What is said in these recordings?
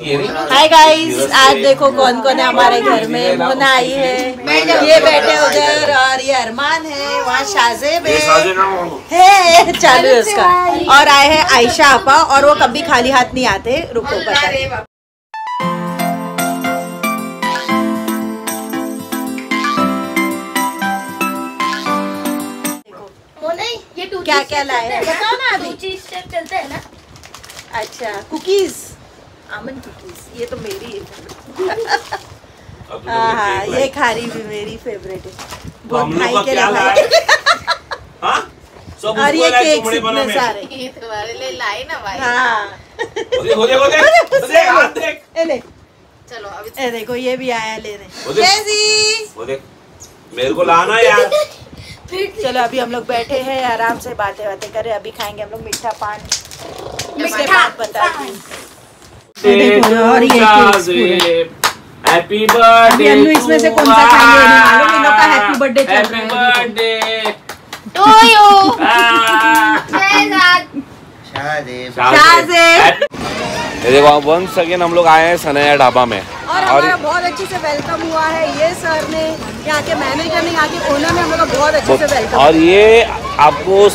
Hi guys आज देखो कौन कौन है हमारे घर में। मुना आई है ये बैठे उधर और ये अरमान है वहाँ शाजेब है। है चालू है उसका। और आए हैं आयशा आपा और वो कभी खाली हाथ नहीं आते रुको पता टू क्या क्या लाए हैं। बताओ ना अभी। चीज़ चलते हैं ना। अच्छा कुकीज आमन कुकीज ये तो मेरी है हाँ। हाँ ये खारी भी मेरी फेवरेट है। तो बहुत भाई के लिए लाए। हाँ? सब और ये केक में। सारे। ये तुम्हारे लिए लाई ना भाई। हाँ। देख, वो देख, वो देख, हाथ देख। ले चलो अभी ए देखो ये भी आया लेने जैसी। वो देख, मेरे को लाना यार। चलो अभी हम लोग बैठे हैं आराम से बातें बातें करें। अभी खाएँगे हम लोग मीठा पान। मीठा बताती हूँ। देखो, और ये केक्स हैप्पी बर्थडे अन्नू इसमें से कौन सा खाएँगे मालूम इन लोग का हैप्पी बर्थडे चल रहा हैप्पी है बर्थडे टू यू। ये देखो वंस अगेन हम लोग आए हैं सनया ढाबा में। और हमारा बहुत अच्छे से वेलकम हुआ है ये सर ने। यहाँ के मैनेजर ने यहाँ के ओनर ने हम लोग बहुत अच्छे से वेलकम और ये आपको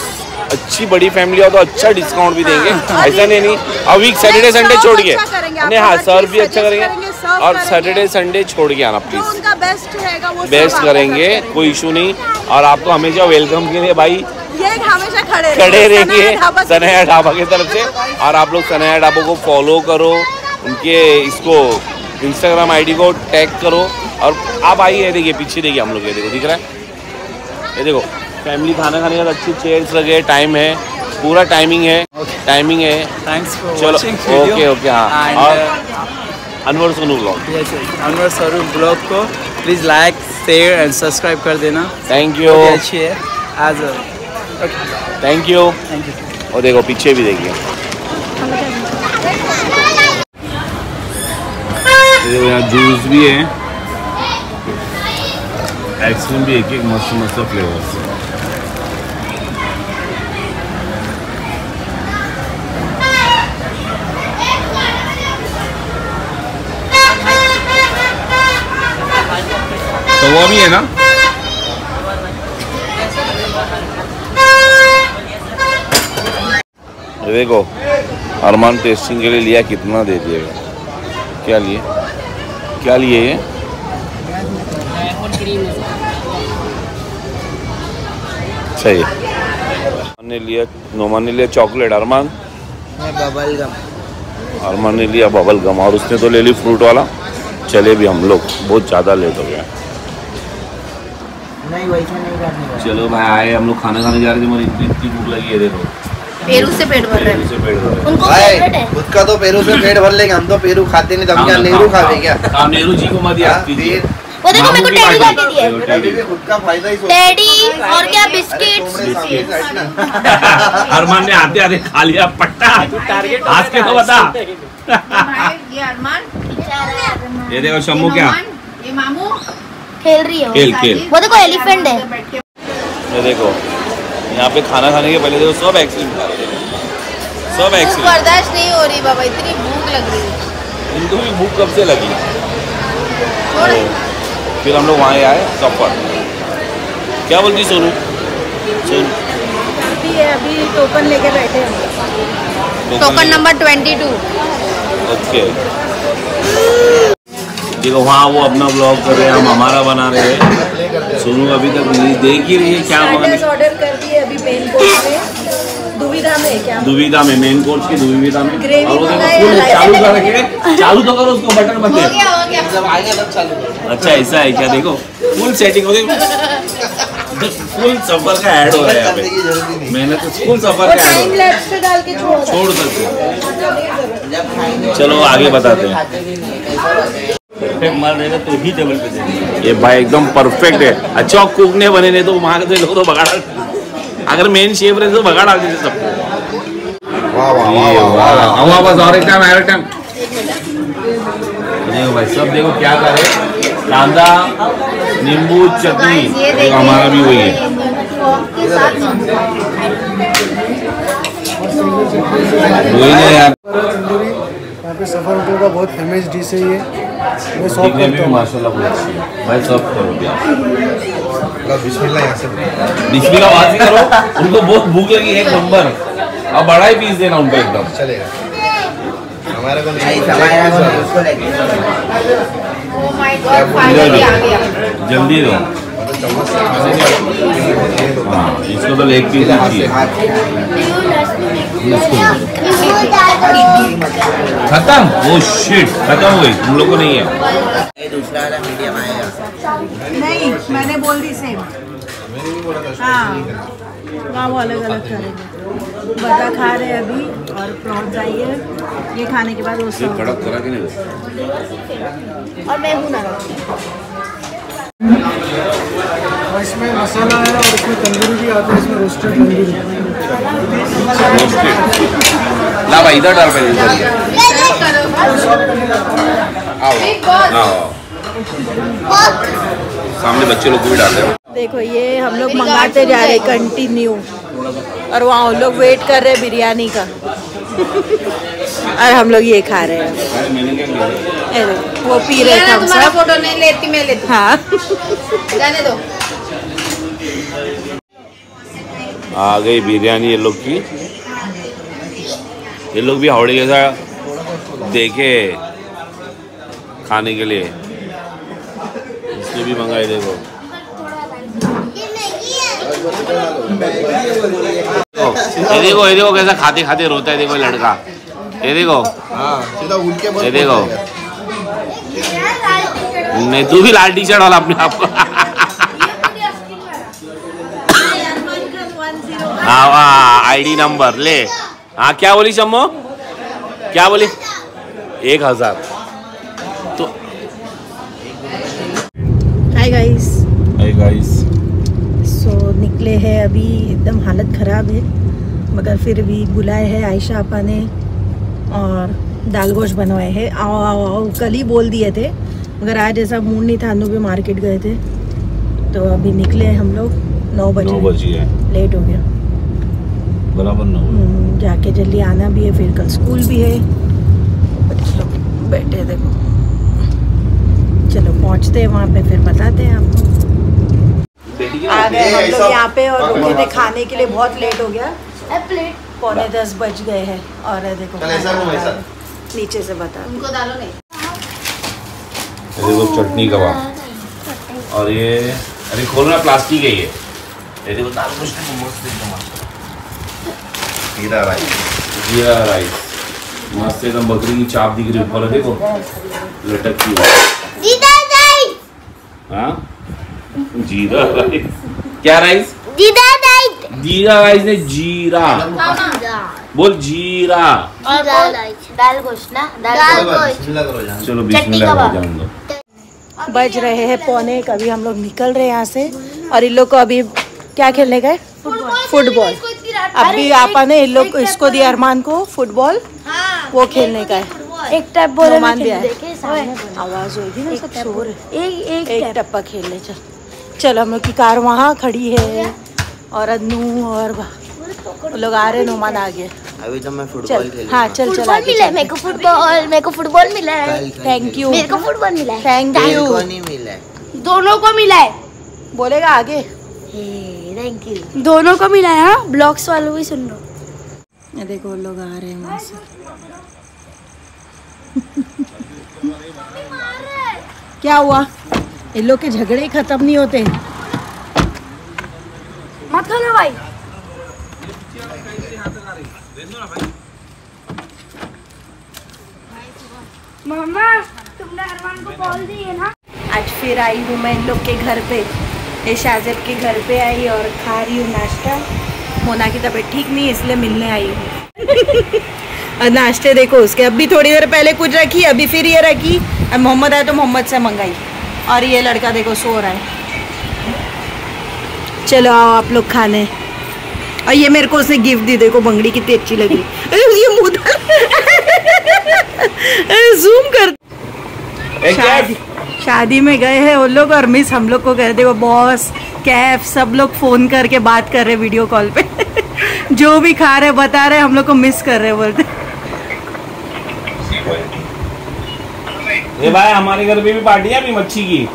अच्छी बड़ी फैमिली हो तो अच्छा डिस्काउंट भी देंगे। ऐसा नहीं नहीं। वीक सैटरडे संडे छोड़ के। अच्छा नहीं हाँ सर्व भी अच्छा करेंगे। और सैटरडे संडे छोड़ के आना प्लीज़ बेस्ट रहेगा वो बेस्ट करेंगे। कोई इशू नहीं। और आपको हमेशा वेलकम के लिए भाई ये हमेशा खड़े खड़े रहेंगे सनाया ढाबा से- सनया ढाबा की तरफ़ से। और आप लोग सनया ढाबा को फॉलो करो उनके इसको इंस्टाग्राम आईडी को टैग करो। और आप आइए देखिए पीछे देखिए हम लोग ये देखो दिख रहा है? ये देखो। फैमिली खाना खाने का अच्छी चेयर्स लगे टाइम है पूरा टाइमिंग है टाइमिंग है। For चलो ओके ओके हाँ। और अनवर सोनू ब्लॉग अनवर स्वरूप ब्लॉग को please like share and subscribe कर देना। थैंक यू अच्छी है। एज थैंक यू थैंक यू और देखो पीछे भी देखिए देखो यहाँ जूस भी है। आइसक्रीम भी एक एक मस्त मस्त फ्लेवर तो वो भी है ना? ये देखो अरमान टेस्टिंग के लिए लिया कितना दे दिएगा क्या लिए? क्या लिए ये? सही। ने लिया नोमान ने लिया चॉकलेट अरमान? बबल गम अरमान ने लिया बबल गम और उसने तो ले ली फ्रूट वाला। चले भी हम लोग बहुत ज़्यादा लेट हो गया। नहीं वैसा नहीं करने चलो भाई आए हम लोग खाना खाने जा रहे थे मुझे इतनी इतनी भूख लगी है देखो। पेरू से पेट भर रहा है। इसे पेट भर रहा है। उनको भाई है। खुद का तो पेरू से पेट भर लेंगे हम तो पेरू खाते नहीं तो हम क्या खाओ, नेहरू खाते क्या? नेहरू जी को मत याद हाँ, कीजिए। वो देखो मेरे को टेडी ला के दिए बेटा खुद का फ़ायदा ही सोचता टेडी और क्या अरमान ने। आते आते खा लिया पट्टा। आज के तो बता। ये ये देखो शम्मू क्या? ये मामू। खेल रही है खेल खेल। वो देखो एलिफेंट है। ये देखो यहाँ पे खाना खाने के पहले देखो सब आइसक्रीम खा रहे हैं। सब आइसक्रीम बर्दाश्त नहीं हो रही बाबा इतनी भूख लग रही है। इनको भी भूख कब से लगी? फिर हम लोग वहाँ आए सफ़र क्या बोलती सोनू? सोनू। अभी अभी टोकन लेके बैठे हैं। Token number twenty two okay देखो वहाँ वो अपना ब्लॉग कर रहे हैं हम हमारा बना रहे हैं। सोनू अभी तक नहीं देख ही रही है क्या ऑर्डर कर दिए अभी मेन कोर्स में। दुविधा में क्या? दुविधा में मेन कोर्स की दुविधा में। और वो देखो चालू कर रखे चालू तो करो उसको बटन मत दे गया हो गया। जब आएगा तब चालू करो। अच्छा ऐसा है क्या? देखो फुल सेटिंग हो गई फुल सफ़र का ऐड हो रहा है यहाँ पे। ज़रूरत नहीं। मैंने तो फुल सफ़र का ऐड हो छोड़ है। सकते खाएँगे चलो आगे बताते हैं। माल रहेगा तो ही टेबल पे देंगे। ये भाई एकदम परफेक्ट है। अच्छा कुक ने बने नहीं तो वहाँ के तो लोग तो बगाड़ अगर मेन शेफ रहे तो बगाड़ डाल देते सबको। वाह वाह वाह हवा बस और एक टाइम और एक टाइम देखो भाई सब देखो क्या करे। कांदा नींबू चटनी। देखो हमारा भी वही है। वही ना यार। यहाँ पे सफ़र होटल का बहुत फ़ेमस डिश है ये। मैं सॉफ दिखने में करता हूँ। माशाल्लाह बहुत अच्छी है। भाई सब करो क्या बिस्मिल्लाह यहाँ से। बिस्मिल्लाह वहाँ से करो। उनको बहुत भूख लगी एक नंबर। अब बड़ा ही पीस देना उनको एकदम। चलेगा। हमारे को नहीं। ओ माय गॉड फाइनली आ गया। जल्दी दो। हाँ इसको तो लेग पीस चाहिए। खत्म वो शिट खत्म हो गई तुम लोग को नहीं है दूसरा वाला मीडियम आएगा नहीं मैंने बोल दी सेम हाँ वो अलग अलग करेंगे बता खा रहे हैं अभी और प्रॉन्स आई है ये खाने के बाद वो सब कड़क करा के नहीं और मैं हूँ ना इसमें मसाला है और इसमें तंदूरी भी आता है इसमें रोस्टेड तंदूरी ला भाई इधर डाल इधर सामने बच्चे लोग भी डाल दे देखो ये हम लोग मंगाते जा रहे कंटिन्यू और वहाँ लोग वेट कर रहे हैं बिरयानी का। और हम लोग ये खा रहे हैं। वो पी रहे थे हम तुम्हारा सब। फ़ोटो नहीं लेती मैं लेती। हाँ। जाने दो। आ गई बिरयानी ये लोग की। ये लोग भी हावड़े जैसा देखे खाने के लिए। इसने भी मंगाई देखो ये देखो ये देखो कैसा खाते खाते रोता है देखो लड़का। ये देखो। हाँ ये देखो। नहीं तू भी लाल टी शर्ट वाला अपने आप को। हाँ हाँ आईडी नंबर ले। हाँ क्या बोली शम्मो? क्या बोली? एक हज़ार। तो hi guys hi guys so निकले हैं अभी एकदम हालत ख़राब है मगर फिर भी बुलाए हैं आयशा आपा ने और दाल गोश्त बनवाए हैं। आओ आओ आओ कल ही बोल दिए थे मगर आज ऐसा मूड नहीं था अनु भी मार्केट गए थे। तो अभी निकले हैं हम लोग नौ बजे। नौ बजे लेट हो गया। बराबर नौ हम्म, जाके जल्दी आना भी है फिर कल स्कूल भी है। बैठे देखो। चलो पहुँचते हैं वहाँ पे फिर बताते हैं आपको। आ गए हम लोग यहाँ पे और रुके थे खाने के लिए बहुत लेट हो गया। प्लेट पौने दस बज गए हैं। और ये देखो। नीचे से बता। उनको डालो नहीं। देखो चटनी कबाब। और ये अरे खोलना प्लास्टिक है ये। ये देखो दाल गोश्त में एकदम जीरा राइस। जीरा राइस। मस्त एकदम बकरी की चाप दिख रही है ऊपर देखो। लटक की हुई। हाँ? जीरा राइस। क्या राइस? जीरा राइस। ने जीरा। बोल जीरा। दाल गोश्त ना दाल चलो बिस्मिल्लाह। जान दो। बज रहे हैं पौने कभी हम लोग निकल रहे हैं यहाँ से। और इन लोग को अभी क्या खेलने गए? फुटबॉल। अभी आपा ने इन लोग इसको दिया अरमान को फुटबॉल वो खेलने का है। एक टाइप बोले रोमान भी आया आवाज़ होगी ना सब शोर। एक एक एक टप्पा खेल ले चल। चल हम लोग की कार वहाँ खड़ी है। और अनु और वो लोग आ रहे हैं नुमान आ गए अभी तो मैं फुटबॉल खेल हाँ चल चल फुटबॉल मिला मेरे को फुटबॉल मेरे को फुटबॉल मिला है। थैंक यू मेरे को फुटबॉल मिला है। थैंक यू नहीं मिला है। दोनों को मिला है। बोलेगा आगे। थैंक यू दोनों को मिला है ब्लॉग्स वालों भी सुन लो। ये देखो वो लोग आ रहे हैं वहाँ से। क्या हुआ? इन लोग के झगड़े खत्म नहीं होते। मत खाना भाई। मामा तुमने अरमान को कॉल दी है ना। आज फिर आई हूँ मैं इन लोग के घर पे। ये शाहजेब के घर पे आई और खा रही हूँ नाश्ता। मोना की तबीयत ठीक नहीं इसलिए मिलने आई हूँ। और नाश्ते देखो उसके अभी थोड़ी देर पहले कुछ रखी अभी फिर ये रखी। और मोहम्मद आया तो मोहम्मद से मंगाई। और ये लड़का देखो सो रहा है। चलो आओ आप लोग खाने। और ये मेरे को उसने गिफ्ट दी देखो बंगड़ी कितनी अच्छी लगी। ये मुँह जूम कर शादी में गए हैं वो लोग और मिस हम लोग को कह देखो बॉस कैफ सब लोग फ़ोन करके बात कर रहे वीडियो कॉल पे। जो भी खा रहे बता रहे हम लोग को मिस कर रहे बोलते। ये भाई हमारे घर पे भी पार्टी है अभी मच्छी की।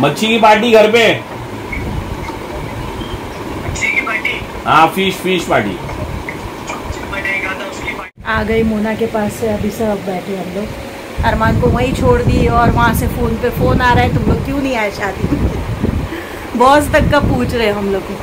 मच्छी की पार्टी घर पे। हाँ फ़िश फ़िश पार्टी आ गई मोना के पास से अभी सब बैठे हम लोग। अरमान को वहीं छोड़ दी और वहाँ से फ़ोन पे फ़ोन आ रहा है तुम लोग क्यों नहीं आए शादी में? बॉस तक का पूछ रहे हम लोग को।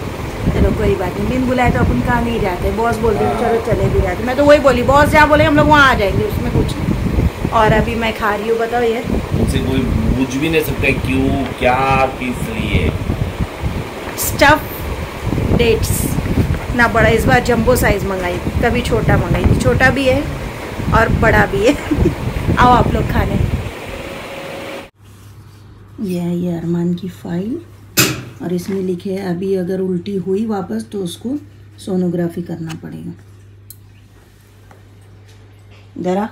चलो कोई बात नहीं बिन बुलाए तो अपन कहाँ नहीं जाते। बॉस बोलते हैं चलो चले भी जाते। मैं तो वही बोली बॉस जहाँ बोले हम लोग वहाँ आ जाएँगे उसमें कुछ नहीं। और अभी मैं खा रही हूँ बताओ ये। उनसे कोई पूछ भी नहीं सकता क्यों क्या किस लिए? स्टफ़ डेट्स ना बड़ा इस बार जंबो साइज़ मंगाई कभी छोटा मंगाई थी। छोटा भी है और बड़ा भी है। आओ आप लोग खाने। ये है ये अरमान की फ़ाइल और इसमें लिखे है, अभी अगर उल्टी हुई वापस तो उसको सोनोग्राफी करना पड़ेगा। जरा।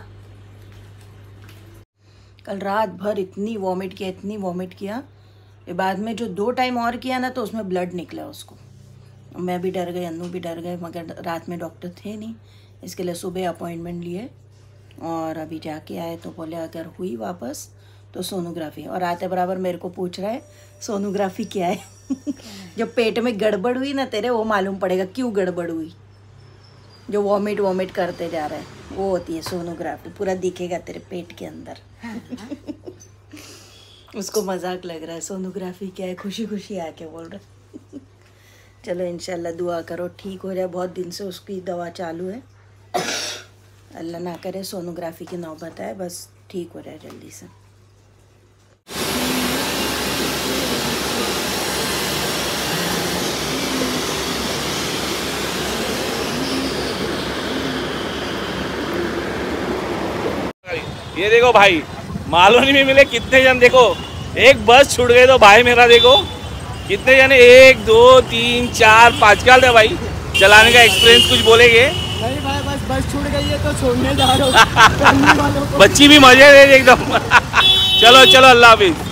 कल रात भर इतनी वॉमिट किया, इतनी वॉमिट किया। बाद में जो दो टाइम और किया ना तो उसमें ब्लड निकला उसको। मैं भी डर गई अन्नू भी डर गए, मगर रात में डॉक्टर थे नहीं। इसके लिए सुबह अपॉइंटमेंट लिए। और अभी जाके आए तो बोले, अगर हुई वापस तो सोनोग्राफी। और आते बराबर मेरे को पूछ रहा है, सोनोग्राफी क्या है? जब पेट में गड़बड़ हुई ना तेरे, वो मालूम पड़ेगा क्यों गड़बड़ हुई। जो वॉमिट वॉमिट करते जा रहा है, वो होती है सोनोग्राफी, पूरा दिखेगा तेरे पेट के अंदर। उसको मज़ाक लग रहा है, सोनोग्राफी क्या है? खुशी खुशी आके बोल रहा है। चलो, इंशाल्लाह दुआ करो, ठीक हो जाए, बहुत दिन से उसकी दवा चालू है। अल्लाह ना करे सोनोग्राफी की नौबत आए बस ठीक हो जाए जल्दी से। ये देखो भाई मालोनी में मिले कितने जन देखो एक बस छूट गए तो भाई मेरा देखो कितने जने एक दो तीन चार पाँच था भाई? चलाने का एक्सपीरियंस कुछ बोलेंगे? बस छूट गई है तो छोड़ने जा रहा हूँ। बच्ची भी मज़े एकदम। चलो चलो अल्लाह हाफिज।